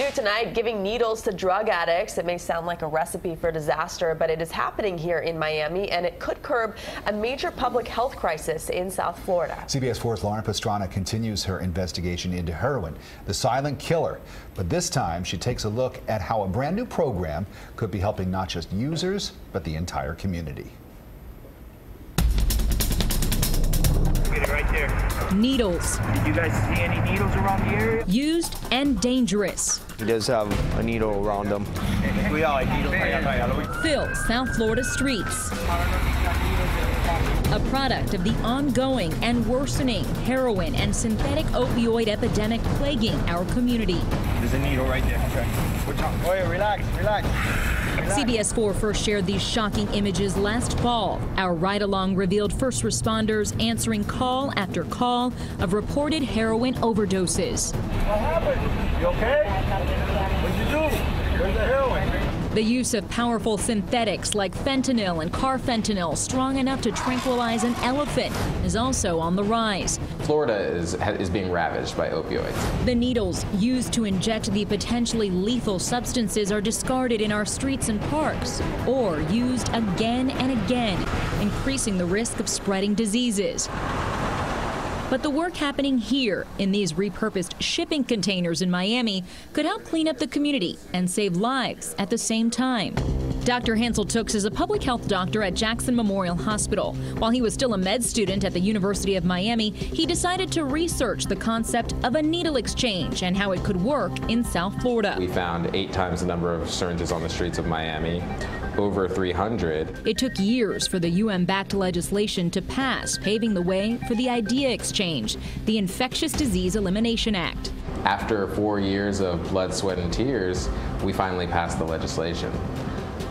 New tonight, giving needles to drug addicts. It may sound like a recipe for disaster, but it is happening here in Miami, and it could curb a major public health crisis in South Florida. CBS 4's Lauren Pastrana continues her investigation into heroin, the silent killer. But this time, she takes a look at how a brand new program could be helping not just users, but the entire community. There. Needles. Did you guys see any needles around the area? Used and dangerous. He does have a needle around him. We all like needles. Fill South Florida streets. A product of the ongoing and worsening heroin and synthetic opioid epidemic plaguing our community. There's a needle right there. Okay. Wait, relax, relax. CBS 4 first shared these shocking images last fall. Our ride along revealed first responders answering call after call of reported heroin overdoses. What happened? You okay? What'd you do? Where's the heroin? The use of powerful synthetics like fentanyl and carfentanil, strong enough to tranquilize an elephant, is also on the rise. Florida is, is being ravaged by opioids. The needles used to inject the potentially lethal substances are discarded in our streets and parks, or used again and again, increasing the risk of spreading diseases. But the work happening here in these repurposed shipping containers in Miami could help clean up the community and save lives at the same time. Dr. Hansel Tooks is a public health doctor at Jackson Memorial Hospital. While he was still a med student at the University of Miami, he decided to research the concept of a needle exchange and how it could work in South Florida. We found eight times the number of syringes on the streets of Miami over 300. It took years for the UN backed legislation to pass, paving the way for the IDEA exchange, the Infectious Disease Elimination Act. After four years of blood, sweat, and tears, we finally passed the legislation.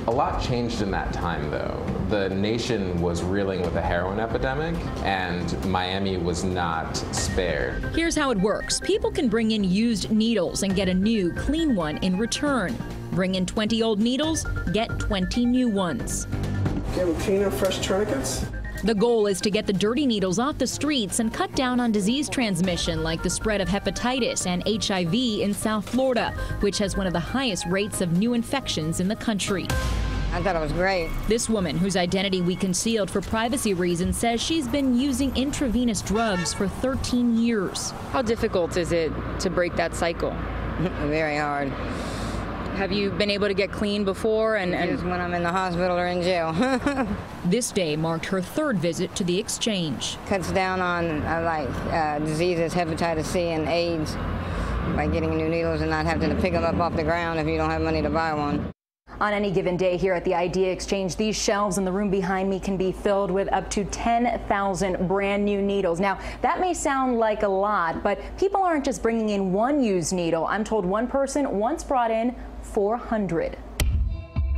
A lot changed in that time, though. The nation was reeling with a heroin epidemic, and Miami was not spared. Here's how it works people can bring in used needles and get a new, clean one in return. Bring in 20 old needles, get 20 new ones. Give them cleaner, fresh tourniquets. The goal is to get the dirty needles off the streets and cut down on disease transmission like the spread of hepatitis and HIV in South Florida, which has one of the highest rates of new infections in the country. I thought it was great. This woman, whose identity we concealed for privacy reasons, says she's been using intravenous drugs for 13 years. How difficult is it to break that cycle? Very hard. Have you been able to get clean before? And, and Just when I'm in the hospital or in jail. this day marked her third visit to the exchange. Cuts down on uh, like uh, diseases, hepatitis C and AIDS, by getting new needles and not having to pick them up off the ground if you don't have money to buy one. On any given day here at the Idea Exchange, these shelves in the room behind me can be filled with up to 10,000 brand new needles. Now, that may sound like a lot, but people aren't just bringing in one used needle. I'm told one person once brought in 400.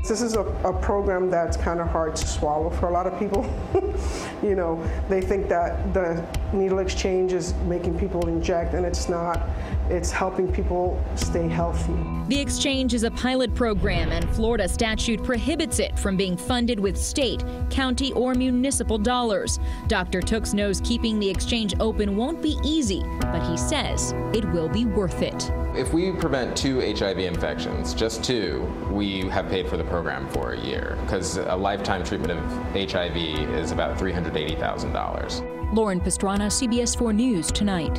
This is a, a, program that's kind of hard to swallow for a lot of people. you know, they think that the needle exchange is making people inject, and it's not. It's helping people stay healthy. The exchange is a pilot program, and Florida statute prohibits it from being funded with state, county, or municipal dollars. Dr. Tooks knows keeping the exchange open won't be easy, but he says it will be worth it. If we prevent two HIV infections, just two, we have paid for the program for a year because a lifetime treatment of HIV is about $380,000. Lauren Pastrana, CBS 4 News, tonight.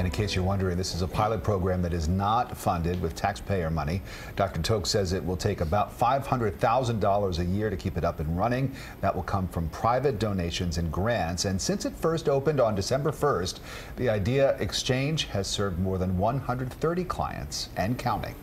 And in case you're wondering, this is a pilot program that is not funded with taxpayer money. Dr. Tooks says it will take about $500,000 a year to keep it up and running. That will come from private donations and grants. And since it first opened on December 1st, the Idea Exchange has served more than 130 clients and counting.